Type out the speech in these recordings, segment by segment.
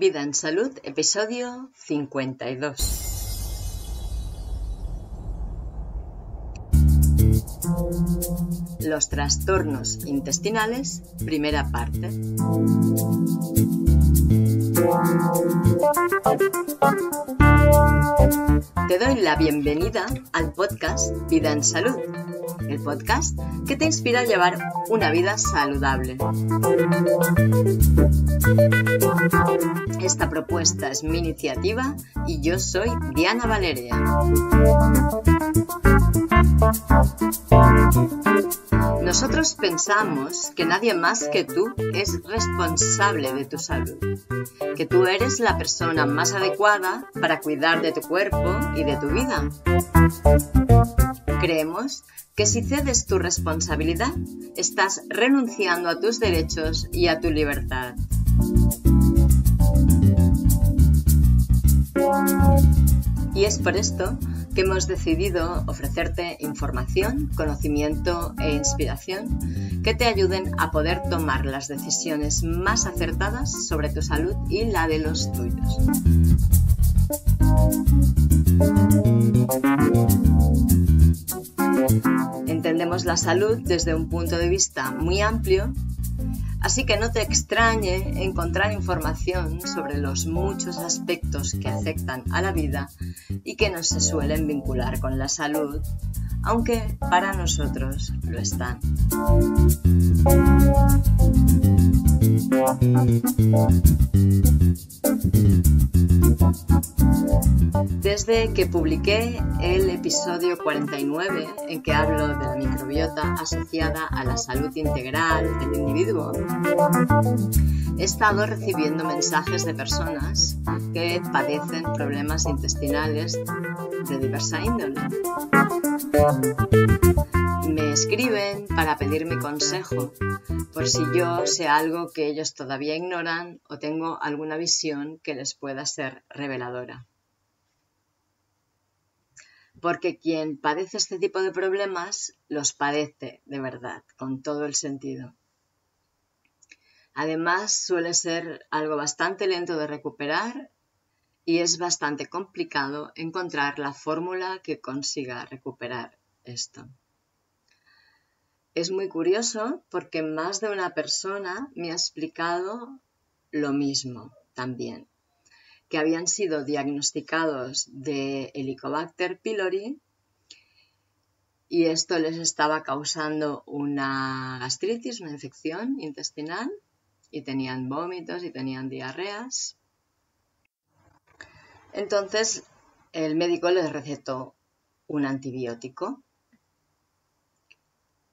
Vida en Salud, episodio 52. Los trastornos intestinales, primera parte. Te doy la bienvenida al podcast Vida en Salud, el podcast que te inspira a llevar una vida saludable. Esta propuesta es mi iniciativa y yo soy Diana Valeria. Nosotros pensamos que nadie más que tú es responsable de tu salud, que tú eres la persona más adecuada para cuidar de tu cuerpo y de tu vida. Creemos que si cedes tu responsabilidad, estás renunciando a tus derechos y a tu libertad. Y es por esto que hemos decidido ofrecerte información, conocimiento e inspiración que te ayuden a poder tomar las decisiones más acertadas sobre tu salud y la de los tuyos. Entendemos la salud desde un punto de vista muy amplio Así que no te extrañe encontrar información sobre los muchos aspectos que afectan a la vida y que no se suelen vincular con la salud, aunque para nosotros lo están. Desde que publiqué el episodio 49 en que hablo de la microbiota asociada a la salud integral del individuo, he estado recibiendo mensajes de personas que padecen problemas intestinales de diversa índole. Me escriben para pedirme consejo por si yo sé algo que ellos todavía ignoran o tengo alguna visión que les pueda ser reveladora. Porque quien padece este tipo de problemas los padece de verdad, con todo el sentido. Además, suele ser algo bastante lento de recuperar y es bastante complicado encontrar la fórmula que consiga recuperar esto. Es muy curioso porque más de una persona me ha explicado lo mismo también, que habían sido diagnosticados de Helicobacter pylori y esto les estaba causando una gastritis, una infección intestinal y tenían vómitos y tenían diarreas. Entonces el médico les recetó un antibiótico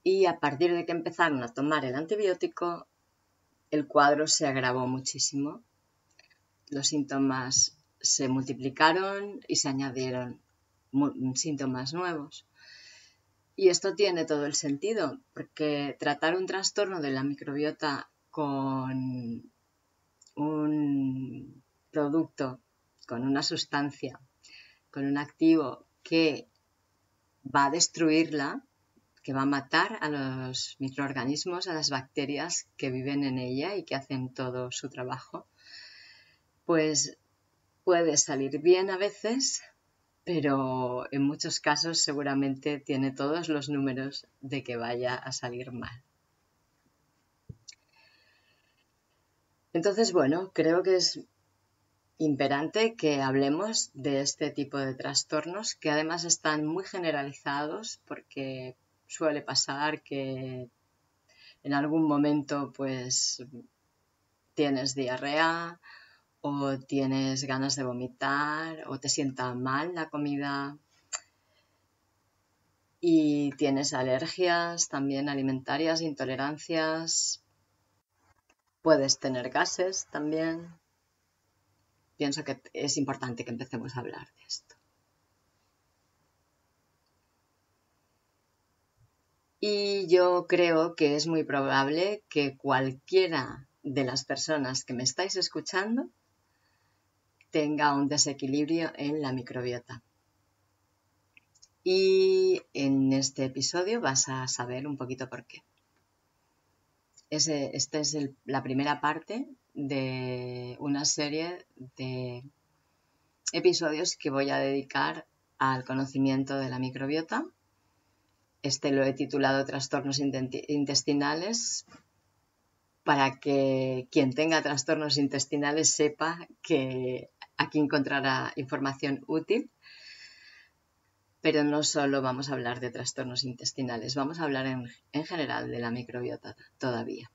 y a partir de que empezaron a tomar el antibiótico, el cuadro se agravó muchísimo. Los síntomas se multiplicaron y se añadieron síntomas nuevos. Y esto tiene todo el sentido, porque tratar un trastorno de la microbiota con un producto, con una sustancia, con un activo que va a destruirla, que va a matar a los microorganismos, a las bacterias que viven en ella y que hacen todo su trabajo, pues puede salir bien a veces, pero en muchos casos seguramente tiene todos los números de que vaya a salir mal. Entonces, bueno, creo que es imperante que hablemos de este tipo de trastornos que además están muy generalizados porque suele pasar que en algún momento pues tienes diarrea o tienes ganas de vomitar o te sienta mal la comida y tienes alergias también alimentarias, intolerancias, Puedes tener gases también. Pienso que es importante que empecemos a hablar de esto. Y yo creo que es muy probable que cualquiera de las personas que me estáis escuchando tenga un desequilibrio en la microbiota. Y en este episodio vas a saber un poquito por qué. esta es la primera parte de una serie de episodios que voy a dedicar al conocimiento de la microbiota. Este lo he titulado Trastornos intestinales para que quien tenga trastornos intestinales sepa que aquí encontrará información útil. Pero no solo vamos a hablar de trastornos intestinales, vamos a hablar en, en general de la microbiota todavía.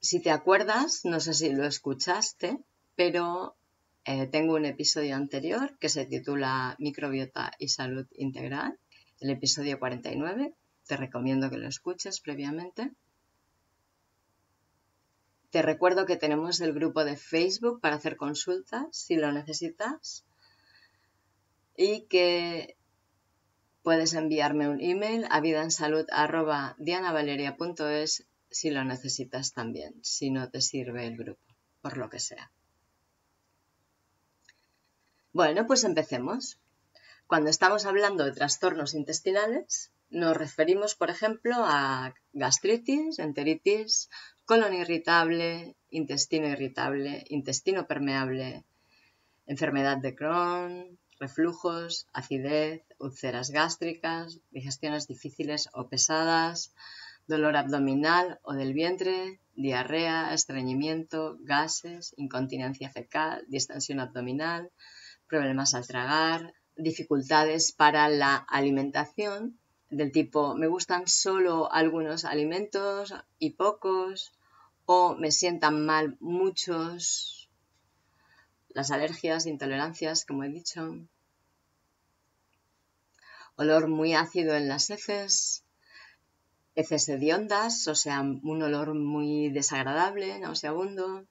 Si te acuerdas, no sé si lo escuchaste, pero eh, tengo un episodio anterior que se titula Microbiota y Salud Integral, el episodio 49. Te recomiendo que lo escuches previamente. Te recuerdo que tenemos el grupo de Facebook para hacer consultas si lo necesitas y que puedes enviarme un email a vidaensalud.dianavaleria.es si lo necesitas también, si no te sirve el grupo, por lo que sea. Bueno, pues empecemos. Cuando estamos hablando de trastornos intestinales, nos referimos, por ejemplo, a gastritis, enteritis, colon irritable, intestino irritable, intestino permeable, enfermedad de Crohn, reflujos, acidez, úlceras gástricas, digestiones difíciles o pesadas, dolor abdominal o del vientre, diarrea, estreñimiento, gases, incontinencia fecal, distensión abdominal, problemas al tragar, dificultades para la alimentación del tipo me gustan solo algunos alimentos y pocos o me sientan mal muchos, las alergias, intolerancias, como he dicho, olor muy ácido en las heces, heces hediondas, o sea, un olor muy desagradable, nauseabundo,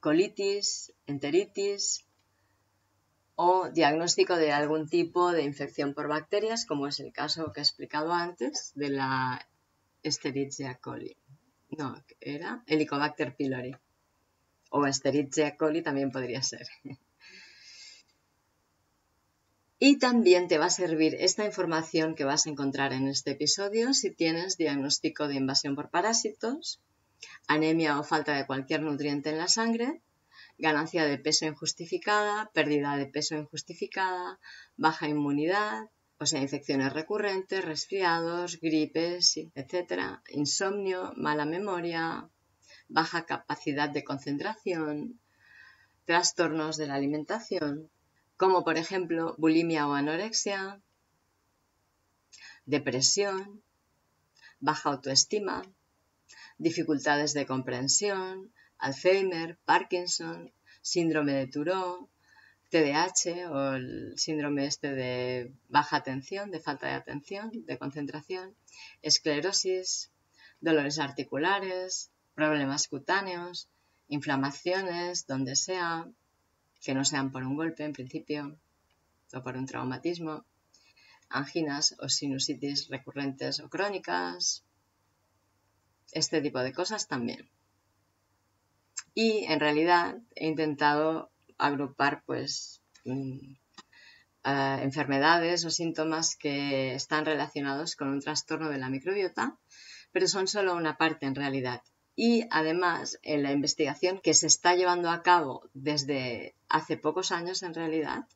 colitis, enteritis, o diagnóstico de algún tipo de infección por bacterias, como es el caso que he explicado antes de la Escherichia coli. No, era Helicobacter pylori. O Escherichia coli también podría ser. Y también te va a servir esta información que vas a encontrar en este episodio si tienes diagnóstico de invasión por parásitos, anemia o falta de cualquier nutriente en la sangre ganancia de peso injustificada, pérdida de peso injustificada, baja inmunidad, o sea, infecciones recurrentes, resfriados, gripes, etc., insomnio, mala memoria, baja capacidad de concentración, trastornos de la alimentación, como por ejemplo bulimia o anorexia, depresión, baja autoestima, dificultades de comprensión, Alzheimer, Parkinson, síndrome de Turó, TDAH o el síndrome este de baja atención, de falta de atención, de concentración, esclerosis, dolores articulares, problemas cutáneos, inflamaciones, donde sea, que no sean por un golpe en principio o por un traumatismo, anginas o sinusitis recurrentes o crónicas, este tipo de cosas también y en realidad he intentado agrupar pues mm, enfermedades o síntomas que están relacionados con un trastorno de la microbiota, pero son solo una parte en realidad. Y además, en la investigación que se está llevando a cabo desde hace pocos años en realidad,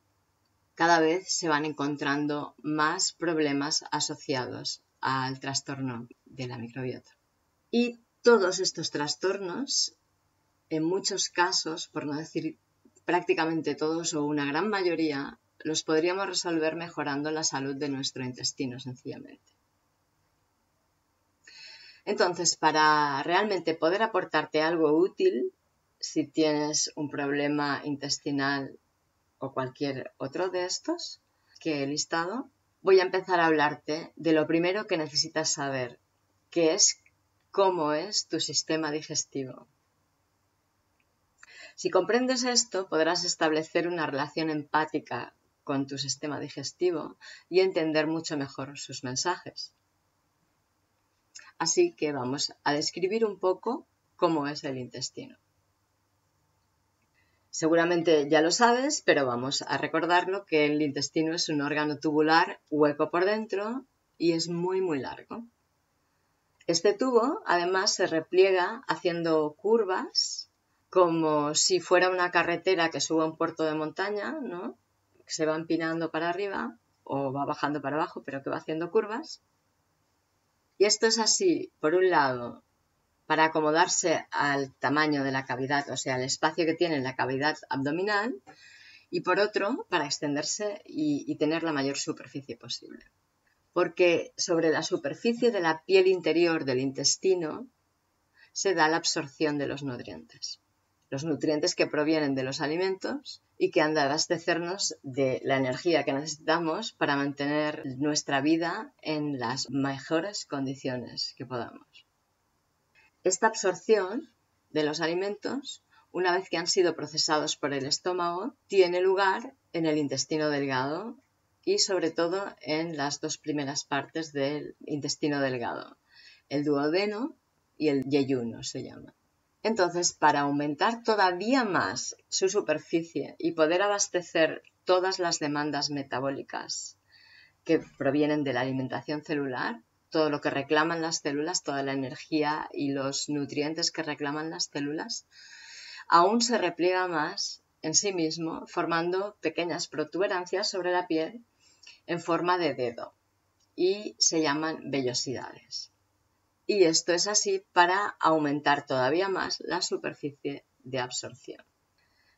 cada vez se van encontrando más problemas asociados al trastorno de la microbiota. Y todos estos trastornos en muchos casos, por no decir prácticamente todos o una gran mayoría, los podríamos resolver mejorando la salud de nuestro intestino sencillamente. Entonces, para realmente poder aportarte algo útil, si tienes un problema intestinal o cualquier otro de estos que he listado, voy a empezar a hablarte de lo primero que necesitas saber, que es cómo es tu sistema digestivo. Si comprendes esto, podrás establecer una relación empática con tu sistema digestivo y entender mucho mejor sus mensajes. Así que vamos a describir un poco cómo es el intestino. Seguramente ya lo sabes, pero vamos a recordarlo que el intestino es un órgano tubular hueco por dentro y es muy muy largo. Este tubo además se repliega haciendo curvas como si fuera una carretera que sube a un puerto de montaña, ¿no? Que se va empinando para arriba o va bajando para abajo, pero que va haciendo curvas. Y esto es así, por un lado, para acomodarse al tamaño de la cavidad, o sea, al espacio que tiene la cavidad abdominal, y por otro, para extenderse y, y tener la mayor superficie posible. Porque sobre la superficie de la piel interior del intestino se da la absorción de los nutrientes los nutrientes que provienen de los alimentos y que han de abastecernos de la energía que necesitamos para mantener nuestra vida en las mejores condiciones que podamos. Esta absorción de los alimentos, una vez que han sido procesados por el estómago, tiene lugar en el intestino delgado y sobre todo en las dos primeras partes del intestino delgado, el duodeno y el yeyuno se llama. Entonces, para aumentar todavía más su superficie y poder abastecer todas las demandas metabólicas que provienen de la alimentación celular, todo lo que reclaman las células, toda la energía y los nutrientes que reclaman las células, aún se repliega más en sí mismo, formando pequeñas protuberancias sobre la piel en forma de dedo y se llaman vellosidades y esto es así para aumentar todavía más la superficie de absorción.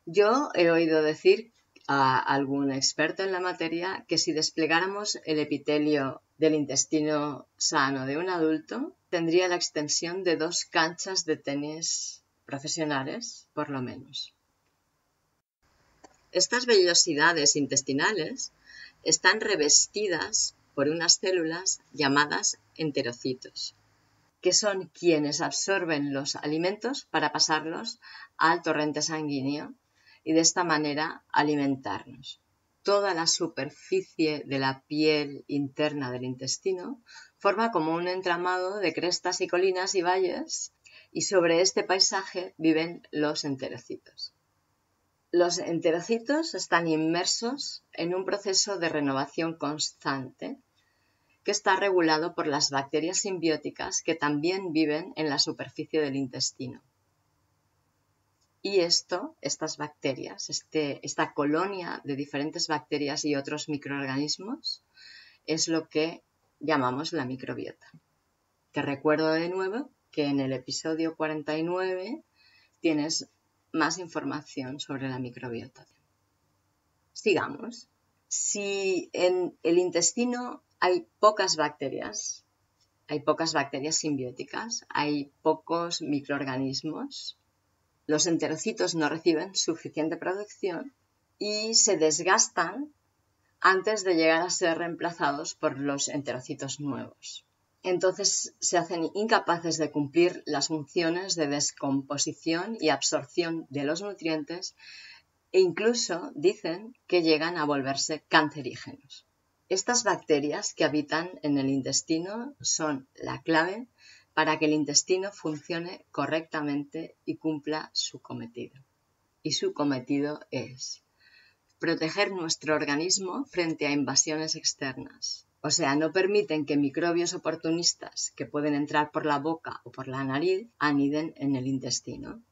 Yo he oído decir a algún experto en la materia que si desplegáramos el epitelio del intestino sano de un adulto, tendría la extensión de dos canchas de tenis profesionales, por lo menos. Estas vellosidades intestinales están revestidas por unas células llamadas enterocitos que son quienes absorben los alimentos para pasarlos al torrente sanguíneo y de esta manera alimentarnos. Toda la superficie de la piel interna del intestino forma como un entramado de crestas y colinas y valles y sobre este paisaje viven los enterocitos. Los enterocitos están inmersos en un proceso de renovación constante que está regulado por las bacterias simbióticas que también viven en la superficie del intestino. Y esto, estas bacterias, este, esta colonia de diferentes bacterias y otros microorganismos, es lo que llamamos la microbiota. Te recuerdo de nuevo que en el episodio 49 tienes más información sobre la microbiota. Sigamos. Si en el intestino hay pocas bacterias, hay pocas bacterias simbióticas, hay pocos microorganismos. Los enterocitos no reciben suficiente producción y se desgastan antes de llegar a ser reemplazados por los enterocitos nuevos. Entonces se hacen incapaces de cumplir las funciones de descomposición y absorción de los nutrientes e incluso dicen que llegan a volverse cancerígenos. Estas bacterias que habitan en el intestino son la clave para que el intestino funcione correctamente y cumpla su cometido. Y su cometido es proteger nuestro organismo frente a invasiones externas. O sea, no permiten que microbios oportunistas que pueden entrar por la boca o por la nariz aniden en el intestino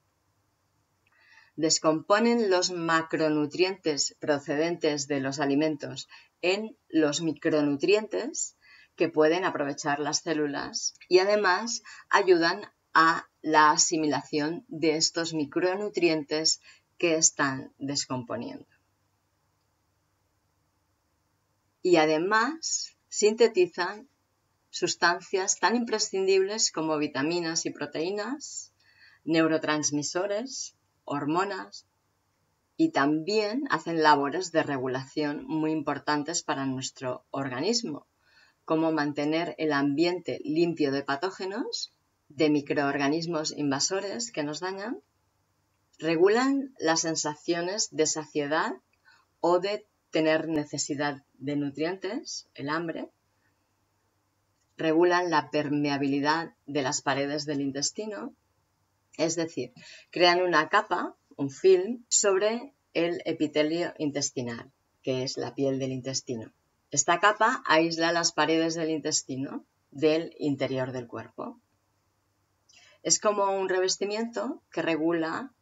descomponen los macronutrientes procedentes de los alimentos en los micronutrientes que pueden aprovechar las células y además ayudan a la asimilación de estos micronutrientes que están descomponiendo. Y además sintetizan sustancias tan imprescindibles como vitaminas y proteínas, neurotransmisores, hormonas y también hacen labores de regulación muy importantes para nuestro organismo, como mantener el ambiente limpio de patógenos, de microorganismos invasores que nos dañan, regulan las sensaciones de saciedad o de tener necesidad de nutrientes, el hambre, regulan la permeabilidad de las paredes del intestino, es decir, crean una capa, un film, sobre el epitelio intestinal, que es la piel del intestino. Esta capa aísla las paredes del intestino del interior del cuerpo Es como un revestimiento que regula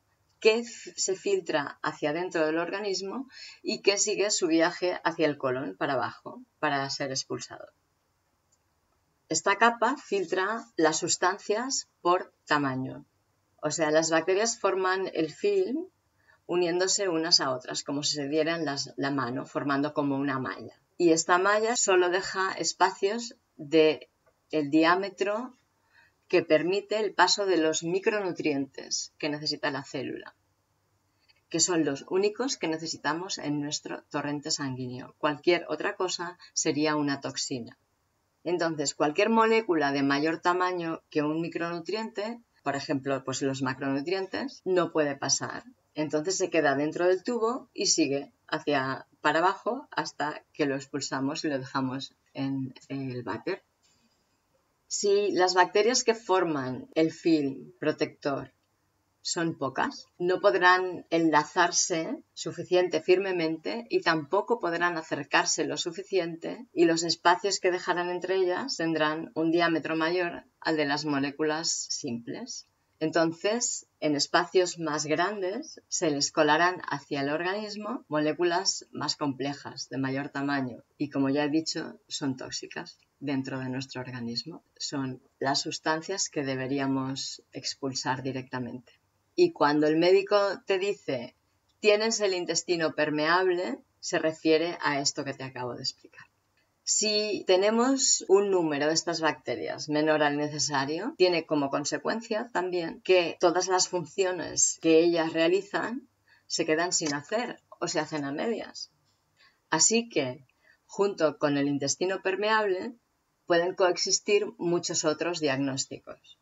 qué se filtra hacia dentro del organismo y qué sigue su viaje hacia el colon para abajo para ser expulsado. Esta capa filtra las sustancias por tamaño. O sea, las bacterias forman el film uniéndose unas a otras, como si se dieran la mano, formando como una malla. Y esta malla solo deja espacios de el diámetro que permite el paso de los micronutrientes que necesita la célula, que son los únicos que necesitamos en nuestro torrente sanguíneo. Cualquier otra cosa sería una toxina. Entonces, cualquier molécula de mayor tamaño que un micronutriente, por ejemplo, pues los macronutrientes, no puede pasar. Entonces se queda dentro del tubo y sigue hacia para abajo hasta que lo expulsamos y lo dejamos en el váter. Si las bacterias que forman el film protector son pocas, no podrán enlazarse suficiente firmemente y tampoco podrán acercarse lo suficiente y los espacios que dejarán entre ellas tendrán un diámetro mayor al de las moléculas simples. Entonces, en espacios más grandes se les colarán hacia el organismo moléculas más complejas, de mayor tamaño, y como ya he dicho, son tóxicas dentro de nuestro organismo. Son las sustancias que deberíamos expulsar directamente. Y cuando el médico te dice tienes el intestino permeable, se refiere a esto que te acabo de explicar. Si tenemos un número de estas bacterias menor al necesario, tiene como consecuencia también que todas las funciones que ellas realizan se quedan sin hacer o se hacen a medias. Así que, junto con el intestino permeable, pueden coexistir muchos otros diagnósticos.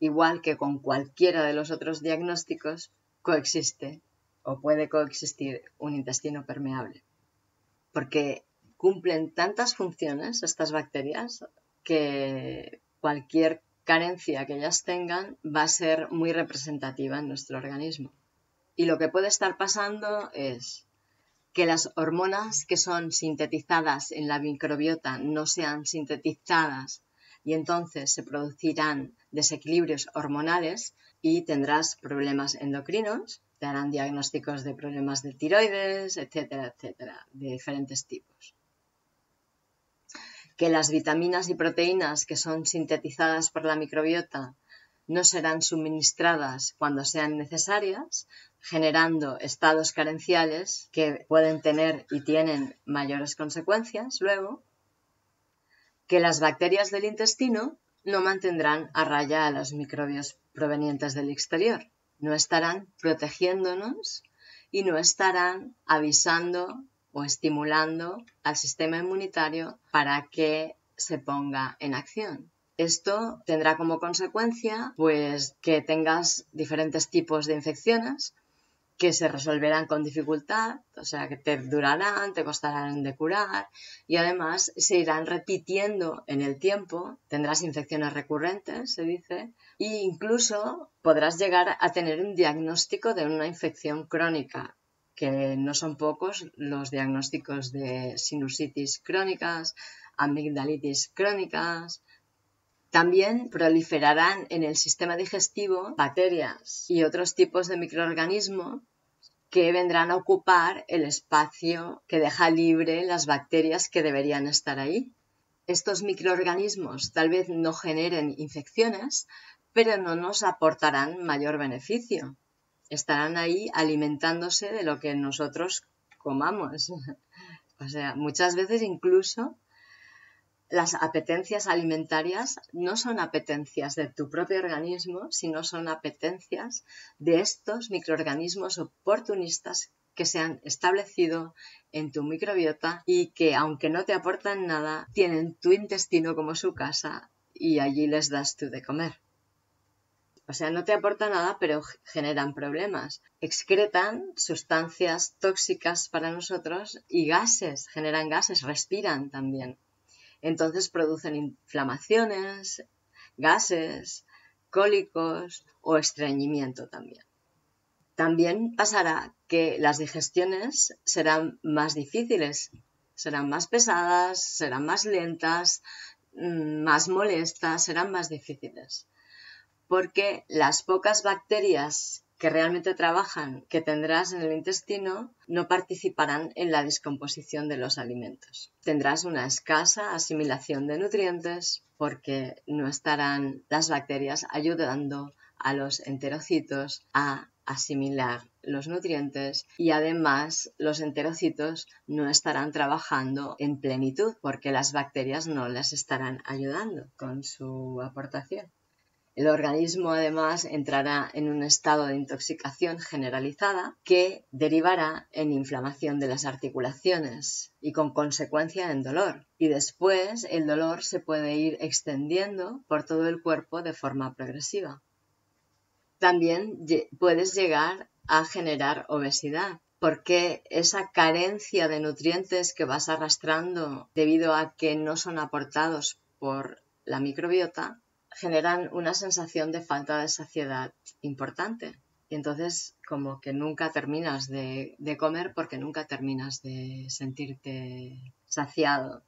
Igual que con cualquiera de los otros diagnósticos, coexiste o puede coexistir un intestino permeable. Porque cumplen tantas funciones estas bacterias que cualquier carencia que ellas tengan va a ser muy representativa en nuestro organismo. Y lo que puede estar pasando es que las hormonas que son sintetizadas en la microbiota no sean sintetizadas y entonces se producirán desequilibrios hormonales y tendrás problemas endocrinos, te harán diagnósticos de problemas de tiroides, etcétera, etcétera, de diferentes tipos. Que las vitaminas y proteínas que son sintetizadas por la microbiota no serán suministradas cuando sean necesarias, generando estados carenciales que pueden tener y tienen mayores consecuencias luego, que las bacterias del intestino no mantendrán a raya a los microbios provenientes del exterior, no estarán protegiéndonos y no estarán avisando o estimulando al sistema inmunitario para que se ponga en acción. Esto tendrá como consecuencia pues que tengas diferentes tipos de infecciones que se resolverán con dificultad, o sea que te durarán, te costarán de curar y además se irán repitiendo en el tiempo, tendrás infecciones recurrentes, se dice, e incluso podrás llegar a tener un diagnóstico de una infección crónica, que no son pocos los diagnósticos de sinusitis crónicas, amigdalitis crónicas. También proliferarán en el sistema digestivo bacterias y otros tipos de microorganismos que vendrán a ocupar el espacio que deja libre las bacterias que deberían estar ahí. Estos microorganismos tal vez no generen infecciones, pero no nos aportarán mayor beneficio estarán ahí alimentándose de lo que nosotros comamos. O sea, muchas veces incluso las apetencias alimentarias no son apetencias de tu propio organismo, sino son apetencias de estos microorganismos oportunistas que se han establecido en tu microbiota y que, aunque no te aportan nada, tienen tu intestino como su casa y allí les das tú de comer. O sea, no te aporta nada, pero generan problemas. Excretan sustancias tóxicas para nosotros y gases, generan gases, respiran también. Entonces producen inflamaciones, gases, cólicos o estreñimiento también. También pasará que las digestiones serán más difíciles, serán más pesadas, serán más lentas, mm, más molestas, serán más difíciles porque las pocas bacterias que realmente trabajan que tendrás en el intestino no participarán en la descomposición de los alimentos. Tendrás una escasa asimilación de nutrientes porque no estarán las bacterias ayudando a los enterocitos a asimilar los nutrientes y además los enterocitos no estarán trabajando en plenitud porque las bacterias no les estarán ayudando con su aportación. El organismo además entrará en un estado de intoxicación generalizada que derivará en inflamación de las articulaciones y con consecuencia en dolor. Y después el dolor se puede ir extendiendo por todo el cuerpo de forma progresiva. También puedes llegar a generar obesidad porque esa carencia de nutrientes que vas arrastrando debido a que no son aportados por la microbiota generan una sensación de falta de saciedad importante. Y entonces como que nunca terminas de, comer porque nunca terminas de sentirte saciado.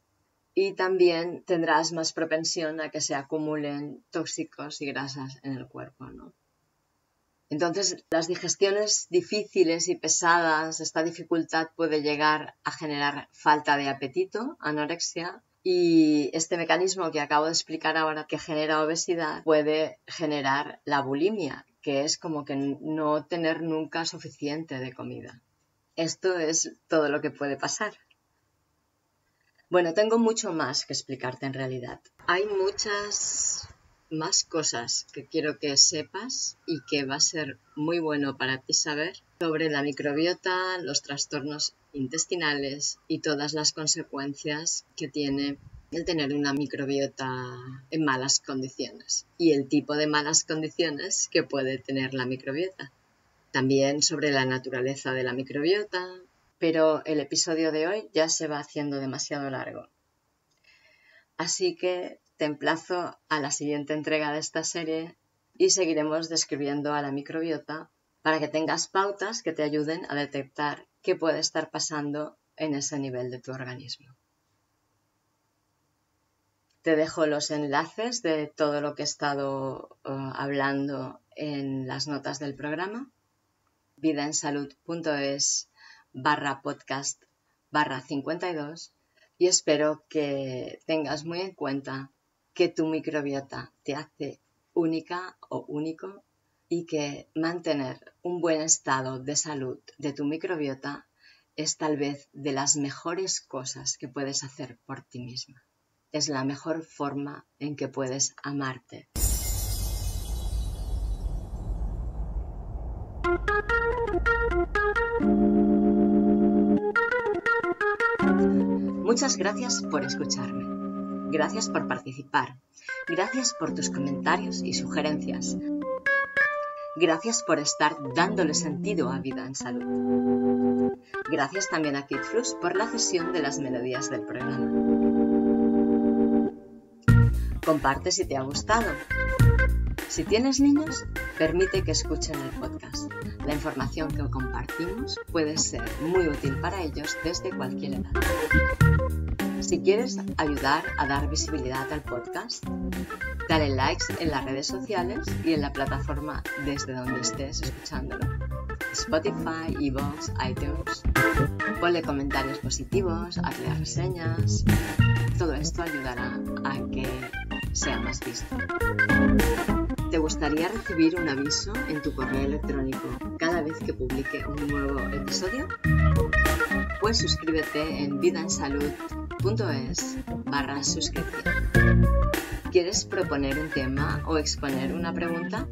Y también tendrás más propensión a que se acumulen tóxicos y grasas en el cuerpo, ¿no? Entonces, las digestiones difíciles y pesadas, esta dificultad puede llegar a generar falta de apetito, anorexia, y este mecanismo que acabo de explicar ahora que genera obesidad puede generar la bulimia, que es como que no tener nunca suficiente de comida. Esto es todo lo que puede pasar. Bueno, tengo mucho más que explicarte en realidad. Hay muchas más cosas que quiero que sepas y que va a ser muy bueno para ti saber sobre la microbiota, los trastornos intestinales y todas las consecuencias que tiene el tener una microbiota en malas condiciones y el tipo de malas condiciones que puede tener la microbiota. También sobre la naturaleza de la microbiota, pero el episodio de hoy ya se va haciendo demasiado largo. Así que te emplazo a la siguiente entrega de esta serie y seguiremos describiendo a la microbiota para que tengas pautas que te ayuden a detectar qué puede estar pasando en ese nivel de tu organismo. Te dejo los enlaces de todo lo que he estado eh, hablando en las notas del programa, vidaensalud.es barra podcast barra 52 y espero que tengas muy en cuenta que tu microbiota te hace única o único y que mantener un buen estado de salud de tu microbiota es tal vez de las mejores cosas que puedes hacer por ti misma. Es la mejor forma en que puedes amarte. Muchas gracias por escucharme. Gracias por participar. Gracias por tus comentarios y sugerencias. Gracias por estar dándole sentido a Vida en Salud. Gracias también a KidFlux por la cesión de las melodías del programa. Comparte si te ha gustado. Si tienes niños, permite que escuchen el podcast. La información que compartimos puede ser muy útil para ellos desde cualquier edad. Si quieres ayudar a dar visibilidad al podcast, dale likes en las redes sociales y en la plataforma desde donde estés escuchándolo. Spotify, Evox, iTunes. Ponle comentarios positivos, hazle reseñas. Todo esto ayudará a que sea más visto. ¿Te gustaría recibir un aviso en tu correo electrónico cada vez que publique un nuevo episodio? Pues suscríbete en vidaensalud.es barra suscripción. ¿Quieres proponer un tema o exponer una pregunta?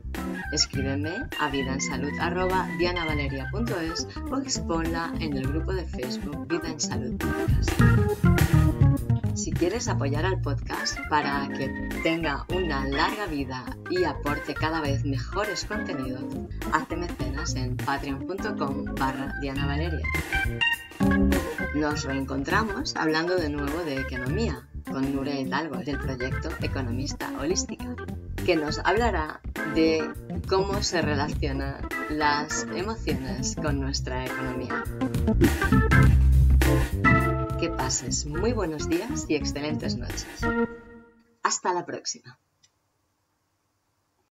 Escríbeme a vidaensalud.dianavaleria.es o exponla en el grupo de Facebook Vida en Salud si quieres apoyar al podcast para que tenga una larga vida y aporte cada vez mejores contenidos, hazte mecenas en patreon.com barra Diana Valeria. Nos reencontramos hablando de nuevo de economía con Nure Hidalgo del proyecto Economista Holística, que nos hablará de cómo se relacionan las emociones con nuestra economía. Que pases muy buenos días y excelentes noches. Hasta la próxima.